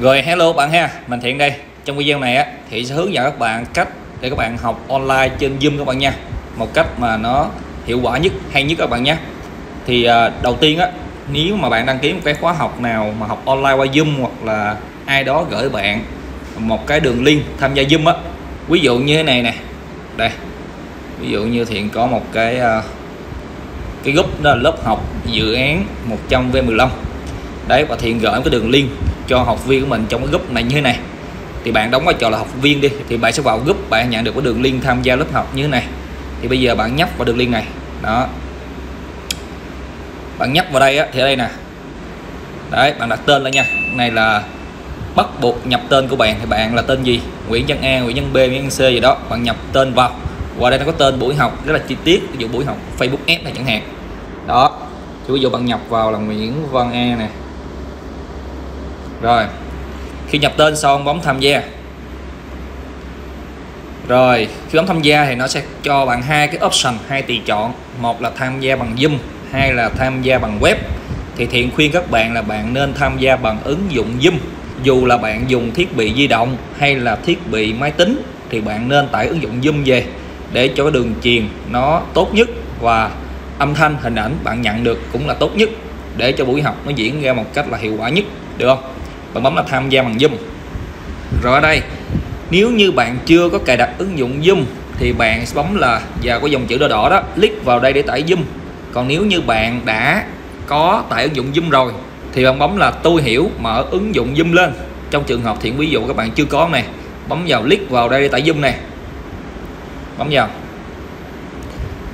Rồi hello bạn ha, mình Thiện đây. Trong video này á thì sẽ hướng dẫn các bạn cách để các bạn học online trên Zoom các bạn nha. Một cách mà nó hiệu quả nhất, hay nhất các bạn nhé. Thì à, đầu tiên á, nếu mà bạn đăng ký một cái khóa học nào mà học online qua Zoom hoặc là ai đó gửi bạn một cái đường link tham gia Zoom á. Ví dụ như thế này nè. Đây. Ví dụ như Thiện có một cái à, cái group đó là lớp học dự án 100 V15 đấy và thiện gửi cái đường link cho học viên của mình trong cái group này như thế này. Thì bạn đóng vai trò là học viên đi thì bạn sẽ vào group bạn nhận được cái đường link tham gia lớp học như thế này. Thì bây giờ bạn nhấp vào đường link này. Đó. Bạn nhấp vào đây á, thì ở đây nè. Đấy bạn đặt tên lên nha. Này là bắt buộc nhập tên của bạn thì bạn là tên gì? Nguyễn Văn A Nguyễn Văn B Nguyễn Văn C gì đó. Bạn nhập tên vào. Qua đây nó có tên buổi học rất là chi tiết. Ví dụ buổi học Facebook app này chẳng hạn. Đó. Thì ví dụ bạn nhập vào là Nguyễn Văn A nè rồi. Khi nhập tên xong bấm tham gia. Rồi, khi bấm tham gia thì nó sẽ cho bạn hai cái option, hai tùy chọn. Một là tham gia bằng Zoom, hai là tham gia bằng web. Thì thiện khuyên các bạn là bạn nên tham gia bằng ứng dụng Zoom. Dù là bạn dùng thiết bị di động hay là thiết bị máy tính, thì bạn nên tải ứng dụng Zoom về để cho cái đường truyền nó tốt nhất và âm thanh, hình ảnh bạn nhận được cũng là tốt nhất để cho buổi học nó diễn ra một cách là hiệu quả nhất, được không? Bạn bấm là tham gia bằng Zoom. Rồi ở đây, nếu như bạn chưa có cài đặt ứng dụng Zoom, thì bạn sẽ bấm là, và có dòng chữ đỏ đỏ đó, click vào đây để tải Zoom. Còn nếu như bạn đã có tải ứng dụng Zoom rồi, thì bạn bấm là tôi hiểu mở ứng dụng Zoom lên. Trong trường hợp thiện ví dụ các bạn chưa có này, bấm vào click vào đây để tải Zoom này. Bấm vào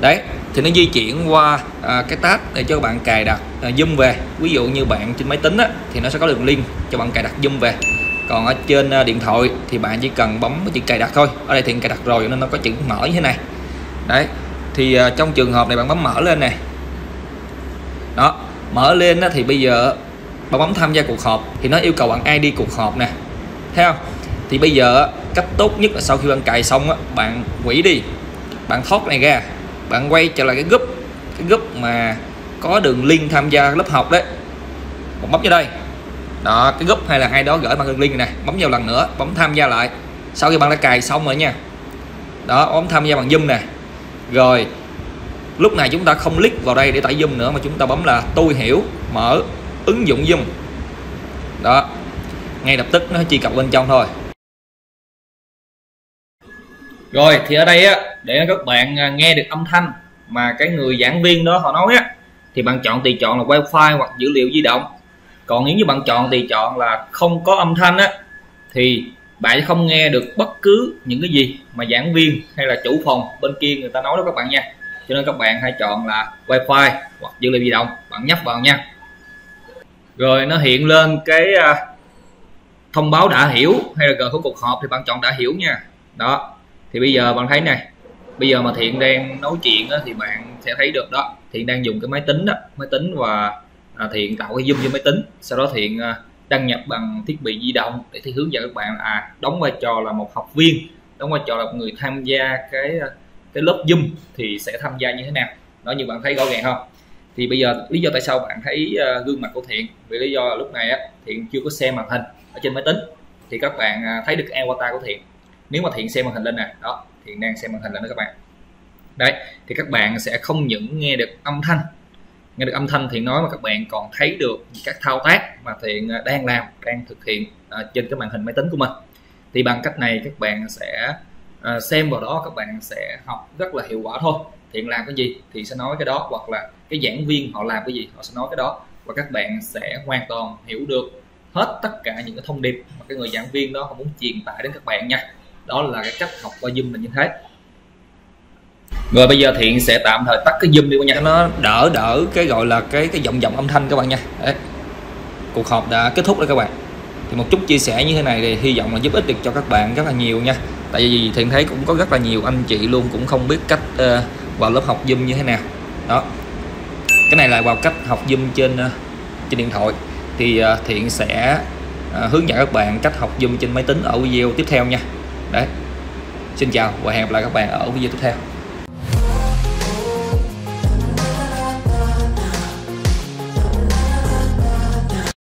đấy thì nó di chuyển qua à, cái tab để cho bạn cài đặt à, zoom về. Ví dụ như bạn trên máy tính á, thì nó sẽ có đường link cho bạn cài đặt zoom về. Còn ở trên à, điện thoại thì bạn chỉ cần bấm chữ cài đặt thôi. Ở đây thì cài đặt rồi nên nó có chữ mở như thế này. Đấy thì à, trong trường hợp này bạn bấm mở lên này đó mở lên á, thì bây giờ bạn bấm tham gia cuộc họp thì nó yêu cầu bạn ID cuộc họp nè. Thấy không? Thì bây giờ cách tốt nhất là sau khi bạn cài xong á, bạn quỷ đi bạn thoát này ra bạn quay trở lại cái group cái group mà có đường link tham gia lớp học đấy. Một bấm vào đây. Đó, cái group hay là ai đó gửi bằng đường link này bấm vào lần nữa, bấm tham gia lại. Sau khi bạn đã cài xong rồi nha. Đó, bấm tham gia bằng zoom nè. Rồi, lúc này chúng ta không click vào đây để tải zoom nữa mà chúng ta bấm là tôi hiểu, mở ứng dụng zoom. Đó, ngay lập tức nó truy cập bên trong thôi. Rồi, thì ở đây á để các bạn à, nghe được âm thanh mà cái người giảng viên đó họ nói á, thì bạn chọn tùy chọn là wifi hoặc dữ liệu di động. Còn nếu như bạn chọn, tùy chọn là không có âm thanh á, thì bạn không nghe được bất cứ những cái gì mà giảng viên hay là chủ phòng bên kia người ta nói đó các bạn nha. Cho nên các bạn hãy chọn là wifi hoặc dữ liệu di động, bạn nhấp vào nha. Rồi nó hiện lên cái à, thông báo đã hiểu hay là gần của cuộc họp thì bạn chọn đã hiểu nha. Đó, thì bây giờ bạn thấy này bây giờ mà thiện đang nói chuyện á, thì bạn sẽ thấy được đó. Thiện đang dùng cái máy tính đó máy tính và à, thiện tạo cái zoom cho máy tính. Sau đó thiện à, đăng nhập bằng thiết bị di động để thì hướng dẫn các bạn à đóng vai trò là một học viên đóng vai trò là một người tham gia cái à, cái lớp zoom thì sẽ tham gia như thế nào. Đó như bạn thấy rõ ràng không? Thì bây giờ lý do tại sao bạn thấy uh, gương mặt của thiện vì lý do lúc này á thiện chưa có xem màn hình ở trên máy tính thì các bạn uh, thấy được avatar của thiện. Nếu mà thiện xem màn hình lên nè đó thiện đang xem màn hình là đó các bạn. Đấy thì các bạn sẽ không những nghe được âm thanh. Nghe được âm thanh thì nói mà các bạn còn thấy được các thao tác mà thiện à, đang làm đang thực hiện uh, trên cái màn hình máy tính của mình. Thì bằng cách này các bạn sẽ uh, xem vào đó các bạn sẽ học rất là hiệu quả thôi. Thiện làm cái gì thì sẽ nói cái đó hoặc là cái giảng viên họ làm cái gì họ sẽ nói cái đó. Và các bạn sẽ hoàn toàn hiểu được hết tất cả những cái thông điệp mà cái người giảng viên đó họ muốn truyền tải đến các bạn nha đó là cái cách học qua zoom là như thế. Rồi bây giờ thiện sẽ tạm thời tắt cái zoom đi các nha. Nó đỡ đỡ cái gọi là cái cái giọng giọng âm thanh các bạn nha. Đấy. cuộc họp đã kết thúc rồi các bạn. Thì một chút chia sẻ như thế này thì hy vọng là giúp ích được cho các bạn rất là nhiều nha. Tại vì thiện thấy cũng có rất là nhiều anh chị luôn cũng không biết cách uh, vào lớp học zoom như thế nào. Đó. Cái này là vào cách học zoom trên uh, trên điện thoại. Thì uh, thiện sẽ uh, hướng dẫn các bạn cách học zoom trên máy tính ở video tiếp theo nha đấy. Xin chào và hẹn gặp lại các bạn ở video tiếp theo.